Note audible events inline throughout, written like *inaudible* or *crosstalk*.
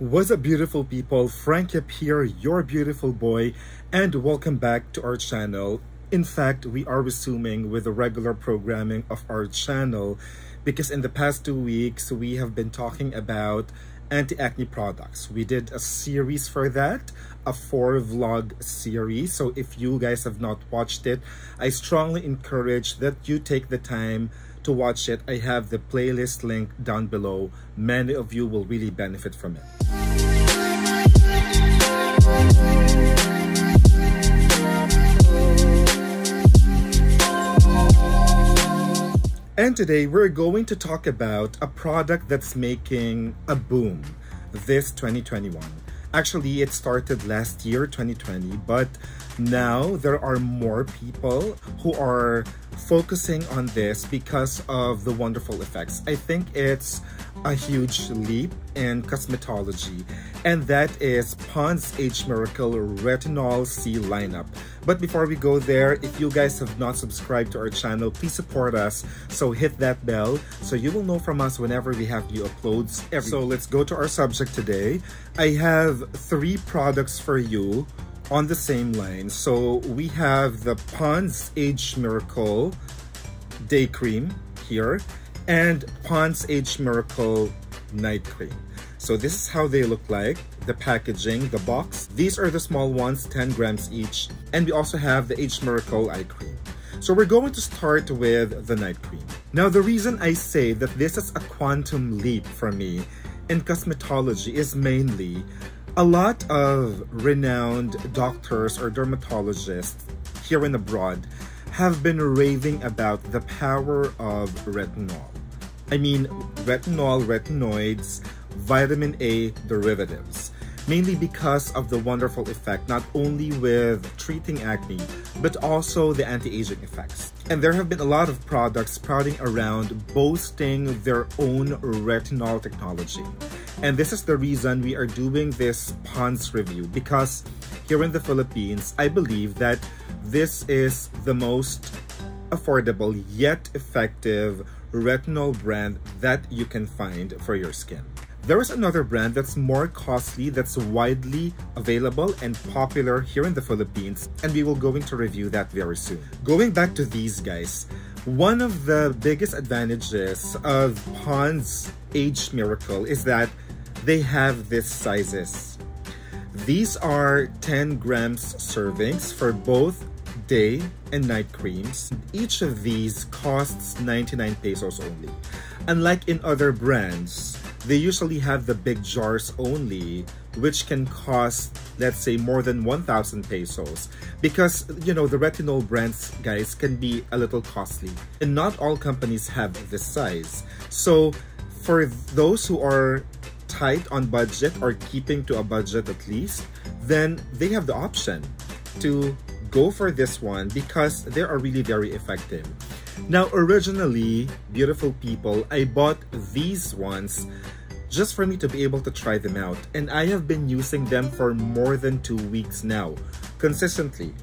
What's up beautiful people, Frank Yap here, your beautiful boy, and welcome back to our channel. In fact, we are resuming with the regular programming of our channel because in the past two weeks, we have been talking about anti-acne products. We did a series for that, a four vlog series. So if you guys have not watched it, I strongly encourage that you take the time to watch it. I have the playlist link down below. Many of you will really benefit from it. And today we're going to talk about a product that's making a boom this 2021. Actually, it started last year, 2020, but now there are more people who are focusing on this because of the wonderful effects. I think it's a huge leap in cosmetology, and that is Pond's Age Miracle Retinol C lineup. But before we go there, if you guys have not subscribed to our channel, please support us. So hit that bell so you will know from us whenever we have new uploads. So let's go to our subject today. I have three products for you on the same line. So we have the Pond's Age Miracle Day Cream here and Pond's Age Miracle Night Cream. So this is how they look like, the packaging, the box. These are the small ones, 10 grams each. And we also have the Age Miracle Eye Cream. So we're going to start with the night cream. Now the reason I say that this is a quantum leap for me in cosmetology is mainly a lot of renowned doctors or dermatologists here and abroad have been raving about the power of retinol. I mean, retinol, retinoids, vitamin A derivatives, mainly because of the wonderful effect not only with treating acne, but also the anti-aging effects. And there have been a lot of products sprouting around boasting their own retinol technology. And this is the reason we are doing this Pond's review because here in the Philippines, I believe that this is the most affordable yet effective retinol brand that you can find for your skin. There is another brand that's more costly that's widely available and popular here in the Philippines and we will going to review that very soon. Going back to these guys, one of the biggest advantages of Pond's Age Miracle is that they have these sizes. These are 10 grams servings for both day and night creams. Each of these costs 99 pesos only. Unlike in other brands, they usually have the big jars only, which can cost, let's say, more than 1,000 pesos. Because, you know, the retinol brands, guys, can be a little costly. And not all companies have this size. So, for those who are tight on budget or keeping to a budget at least, then they have the option to go for this one because they are really very effective. Now, originally, beautiful people, I bought these ones just for me to be able to try them out. And I have been using them for more than two weeks now, consistently,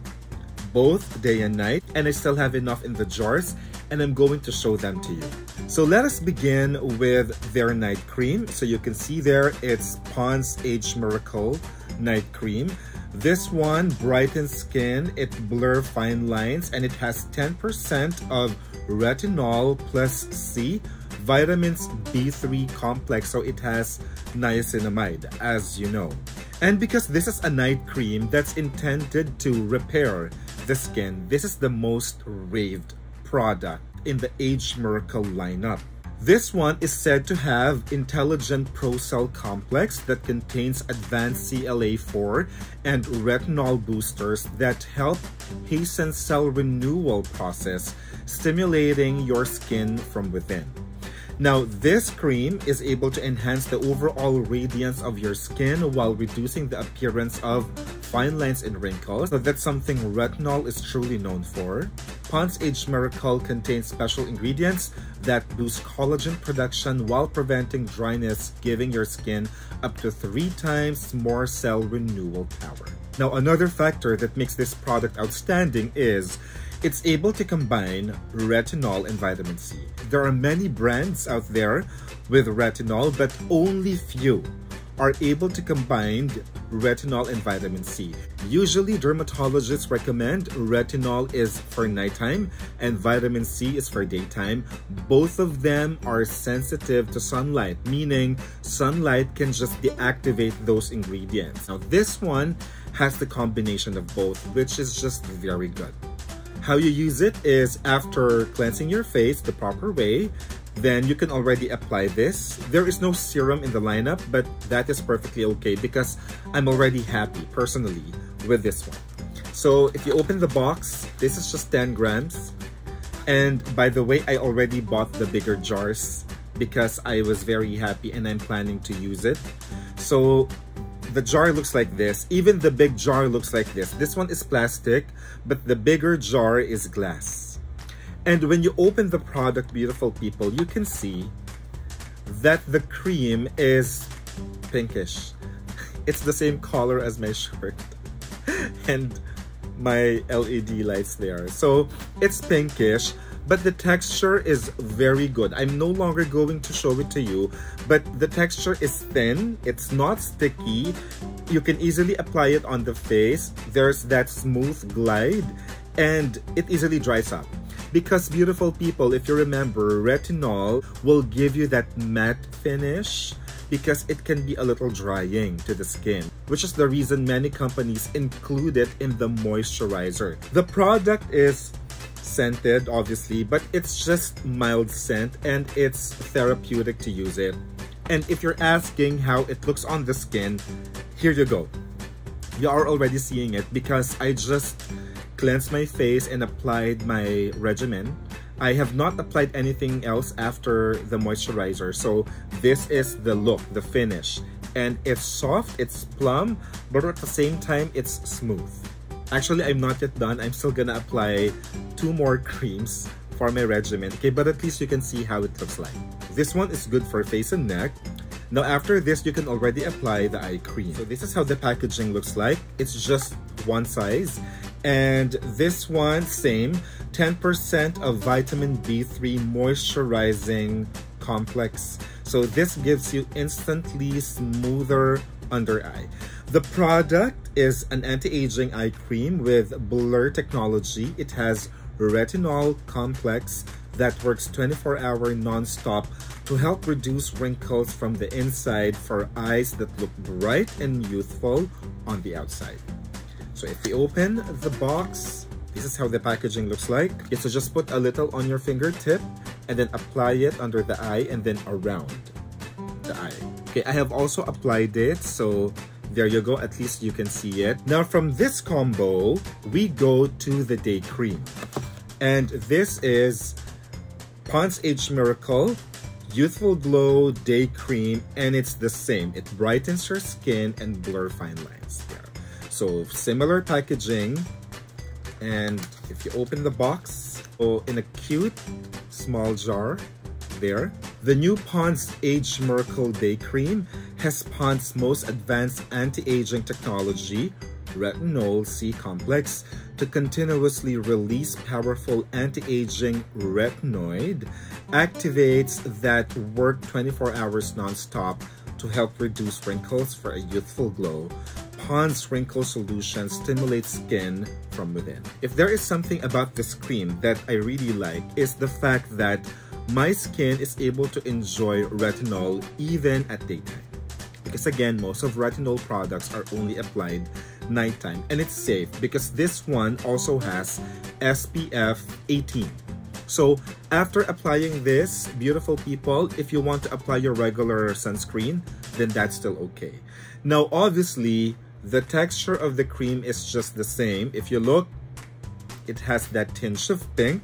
both day and night. And I still have enough in the jars and I'm going to show them to you. So let us begin with their night cream. So you can see there, it's Pond's Age Miracle Night Cream. This one brightens skin, it blur fine lines, and it has 10% of retinol plus C, vitamins B3 complex, so it has niacinamide, as you know. And because this is a night cream that's intended to repair the skin, this is the most raved product in the Age Miracle lineup. This one is said to have intelligent pro-cell complex that contains advanced CLA4 and retinol boosters that help hasten cell renewal process, stimulating your skin from within. Now, this cream is able to enhance the overall radiance of your skin while reducing the appearance of fine lines and wrinkles. So that's something retinol is truly known for. Pond's Age Miracle contains special ingredients that boost collagen production while preventing dryness, giving your skin up to three times more cell renewal power. Now, another factor that makes this product outstanding is it's able to combine retinol and vitamin C. There are many brands out there with retinol, but only few are able to combine retinol and vitamin C. Usually, dermatologists recommend retinol is for nighttime and vitamin C is for daytime. Both of them are sensitive to sunlight, meaning sunlight can just deactivate those ingredients. Now, this one has the combination of both, which is just very good. How you use it is after cleansing your face the proper way, then you can already apply this. There is no serum in the lineup, but that is perfectly okay because I'm already happy personally with this one. So if you open the box, this is just 10 grams. And by the way, I already bought the bigger jars because I was very happy and I'm planning to use it. So the jar looks like this. Even the big jar looks like this. This one is plastic, but the bigger jar is glass. And when you open the product, beautiful people, you can see that the cream is pinkish. *laughs* It's the same color as my shirt *laughs* and my LED lights there. So it's pinkish, but the texture is very good. I'm no longer going to show it to you, but the texture is thin. It's not sticky. You can easily apply it on the face. There's that smooth glide and it easily dries up. Because beautiful people, if you remember, retinol will give you that matte finish because it can be a little drying to the skin, which is the reason many companies include it in the moisturizer. The product is scented, obviously, but it's just mild scent and it's therapeutic to use it. And if you're asking how it looks on the skin, here you go. You are already seeing it because I just cleansed my face and applied my regimen. I have not applied anything else after the moisturizer. So this is the look, the finish. And it's soft, it's plump, but at the same time, it's smooth. Actually, I'm not yet done. I'm still gonna apply two more creams for my regimen. Okay, but at least you can see how it looks like. This one is good for face and neck. Now after this, you can already apply the eye cream. So this is how the packaging looks like. It's just one size and this one, same, 10% of vitamin B3 moisturizing complex. So this gives you instantly smoother under eye. The product is an anti-aging eye cream with blur technology. It has retinol complex that works 24 hour non-stop to help reduce wrinkles from the inside for eyes that look bright and youthful on the outside. So if we open the box, this is how the packaging looks like. Okay, so just put a little on your fingertip and then apply it under the eye and then around the eye. Okay, I have also applied it, so there you go, at least you can see it. Now from this combo, we go to the day cream. And this is Pond's Age Miracle Youthful Glow Day Cream, and it's the same. It brightens your skin and blur fine lines. So similar packaging. And if you open the box, oh, in a cute small jar there. The new Pond's Age Miracle Day Cream has Pond's most advanced anti-aging technology, retinol C complex, to continuously release powerful anti-aging retinoid, activates that work 24 hours non-stop to help reduce wrinkles for a youthful glow, Pond's Wrinkle Solution stimulates skin from within. If there is something about this cream that I really like is the fact that my skin is able to enjoy retinol even at daytime. Because again, most of retinol products are only applied nighttime and it's safe because this one also has SPF 18. So after applying this, beautiful people, if you want to apply your regular sunscreen, then that's still okay. Now, obviously, the texture of the cream is just the same. If you look, it has that tinge of pink,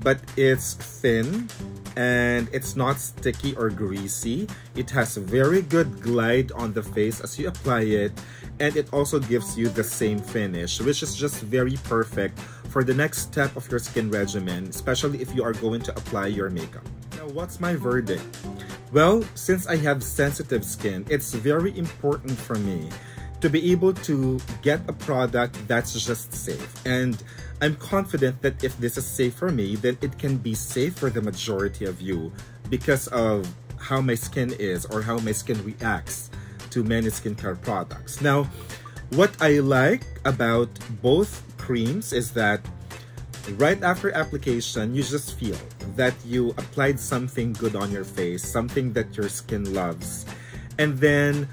but it's thin and it's not sticky or greasy. It has very good glide on the face as you apply it and it also gives you the same finish which is just very perfect for the next step of your skin regimen, especially if you are going to apply your makeup. Now, what's my verdict? Well, since I have sensitive skin, it's very important for me to be able to get a product that's just safe. And I'm confident that if this is safe for me, then it can be safe for the majority of you because of how my skin is or how my skin reacts to many skincare products. Now, what I like about both creams is that right after application, you just feel that you applied something good on your face, something that your skin loves. And then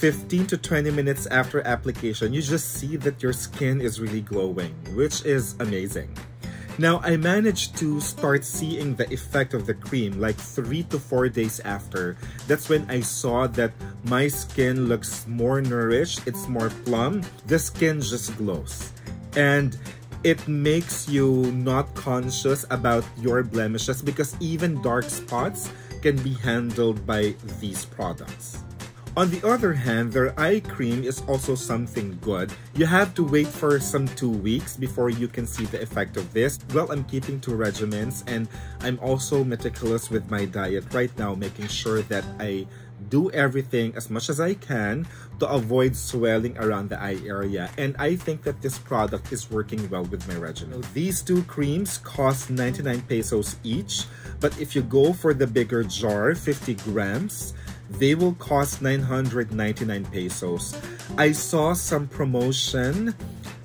15 to 20 minutes after application, you just see that your skin is really glowing, which is amazing. Now, I managed to start seeing the effect of the cream like three to four days after. That's when I saw that my skin looks more nourished, it's more plump, the skin just glows. And it makes you not conscious about your blemishes because even dark spots can be handled by these products. On the other hand, their eye cream is also something good. You have to wait for some two weeks before you can see the effect of this. Well, I'm keeping two regimens and I'm also meticulous with my diet right now, making sure that I do everything as much as I can to avoid swelling around the eye area. And I think that this product is working well with my regimen. These two creams cost 99 pesos each, but if you go for the bigger jar, 50 grams, they will cost 999 pesos. I saw some promotion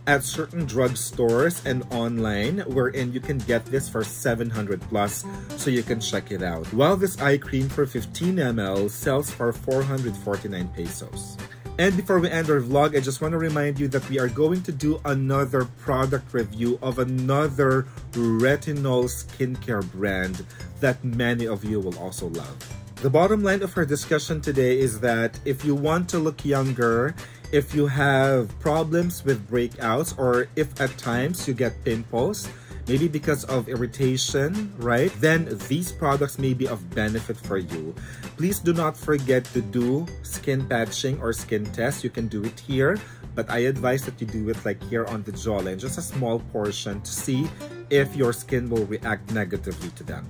at certain drugstores and online wherein you can get this for 700 plus so you can check it out. While this eye cream for 15 ml sells for 449 pesos. And before we end our vlog, I just want to remind you that we are going to do another product review of another retinol skincare brand that many of you will also love. The bottom line of our discussion today is that if you want to look younger, if you have problems with breakouts, or if at times you get pimples, maybe because of irritation, right? Then these products may be of benefit for you. Please do not forget to do skin patching or skin test. You can do it here, but I advise that you do it like here on the jawline, just a small portion to see if your skin will react negatively to them.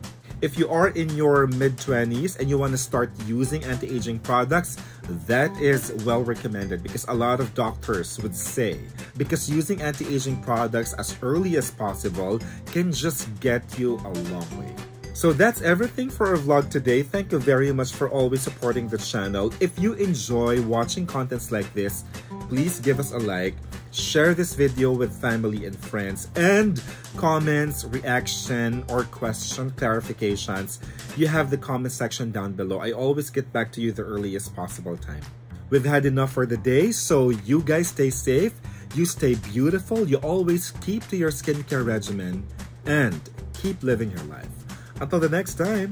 If you are in your mid-20s and you want to start using anti-aging products, that is well recommended because a lot of doctors would say because using anti-aging products as early as possible can just get you a long way. So that's everything for our vlog today. Thank you very much for always supporting the channel. If you enjoy watching contents like this, please give us a like, share this video with family and friends, and comments, reaction, or question clarifications, you have the comment section down below. I always get back to you the earliest possible time. We've had enough for the day, so you guys stay safe, you stay beautiful, you always keep to your skincare regimen, and keep living your life. Until the next time.